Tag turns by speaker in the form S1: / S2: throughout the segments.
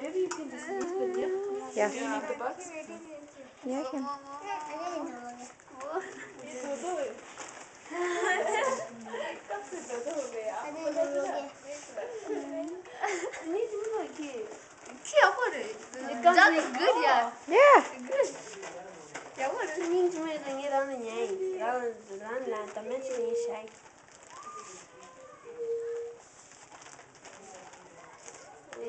S1: Maybe you can just use the nip.
S2: Yeah.
S1: Do you need the butts?
S2: Yeah, I can. Yeah.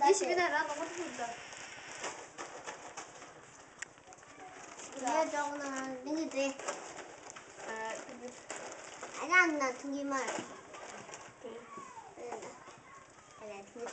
S2: 20이나 나 너무
S1: 힘들다.
S2: 이게
S3: 정도는 민기지. 아, 근데. 아니야, 나 등기만. 그래. 아니야, 등기.